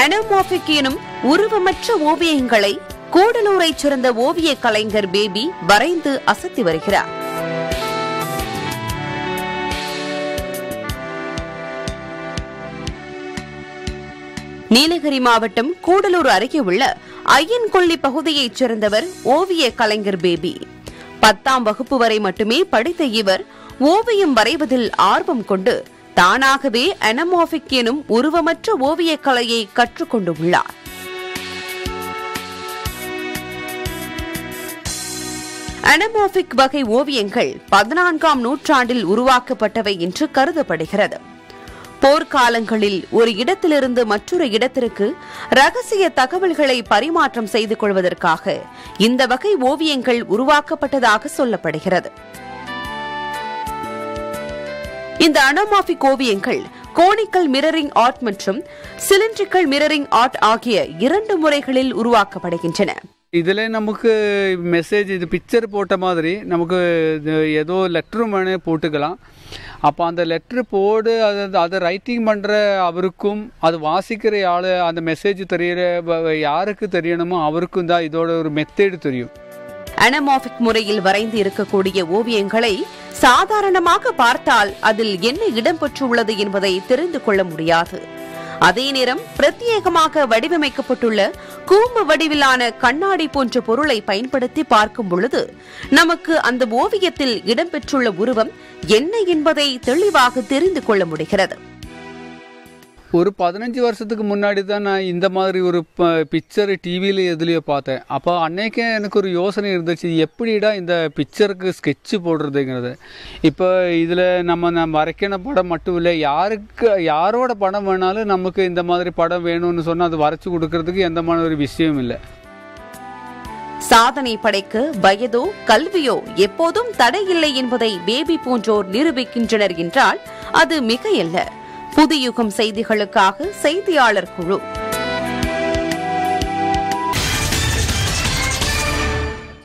அனோமாஃபிக் எனும் உருவமற்ற ஓவியங்களை கூடலூரைச் சேர்ந்த ஓவிய கலைஞர் பேபி வரைந்து அசத்தி வருகிறார். நீலகிரி மாவட்டம் கூடலூர் அருகே உள்ள ஐயன்கொல்லி பகுதியைச் சேர்ந்தவர் ஓவிய கலைஞர் பேபி. பத்தாம் வகுப்பு வரை மட்டுமே படித்த இவர் ஓவியம் வரைவதில் ஆர்வம் கொண்டு தானாகவே அனமாஃபிக் எனும் உருவமற்ற ஓவியக் கலையை கற்றுக்கொண்டுள்ளார். அனமாஃபிக் வகை ஓவியங்கள் பதினான்காம் நூற்றாண்டில் உருவாக்கப்பட்டவை என்று கருதப்படுகிறது. போர்க்காலங்களில் ஒரு இடத்திலிருந்து மற்றொரு இடத்திற்கு ரகசிய தகவல்களை பரிமாற்றம் செய்து கொள்வதற்காக இந்த வகை ஓவியங்கள் உருவாக்கப்பட்டதாக சொல்லப்படுகிறது. இந்த அனோமாஃபிக் ஓவியங்கள் கோனிக்கல் மிரரிங் ஆர்ட் மற்றும் சிலிண்ட்ரிக்கல் மிரரிங் ஆர்ட் ஆகிய இரண்டு முறைகளில் உருவாக்கப்படுகின்றன. இதில் நமக்கு மெசேஜ் இது பிக்சர் போட்ட மாதிரி நமக்கு ஏதோ லெட்டரும் வேணும் போட்டுக்கலாம். அப்போ அந்த லெட்ரு போடு அதை அதை ரைட்டிங் பண்ணுற அவருக்கும் அது வாசிக்கிற ஆள் அந்த மெசேஜ் தெரியிற யாருக்கு தெரியணுமோ அவருக்கும் தான் இதோட ஒரு மெத்தேடு தெரியும். அனமாஃபிக் முறையில் வரைந்து இருக்கக்கூடிய ஓவியங்களை சாதாரணமாக பார்த்தால் அதில் என்ன இடம்பெற்றுள்ளது என்பதை தெரிந்து கொள்ள முடியாது. அதே நேரம் பிரத்யேகமாக வடிவமைக்கப்பட்டுள்ள கூம்பு வடிவிலான கண்ணாடி போன்ற பொருளை பயன்படுத்தி பார்க்கும் பொழுது நமக்கு அந்த ஓவியத்தில் இடம்பெற்றுள்ள உருவம் என்ன என்பதை தெளிவாக தெரிந்து கொள்ள முடிகிறது. ஒரு பதினஞ்சு வருஷத்துக்கு முன்னாடி தான் நான் இந்த மாதிரி ஒரு பிக்சர் டிவியில் எதுலேயோ பார்த்தேன். அப்போ அன்னைக்கே எனக்கு ஒரு யோசனை இருந்துச்சு எப்படிடா இந்த பிக்சருக்கு ஸ்கெட்சு போடுறதுங்கிறது. இப்போ இதில் நம்ம நம்ம வரைக்கிற படம் மட்டும் இல்லை யாருக்கு யாரோட படம் வேணாலும் நமக்கு இந்த மாதிரி படம் வேணும்னு சொன்னால் அது வரைச்சி கொடுக்கறதுக்கு எந்த மாதிரி ஒரு விஷயம் இல்லை. சாதனை படைக்க வயதோ கல்வியோ எப்போதும் தடையில்லை என்பதை பேபி போன்றோர் நிரூபிக்கின்றனர் என்றால் அது மிகையல்ல. புதுயுகம் செய்திகளுக்காக செய்தியாளர் குழு.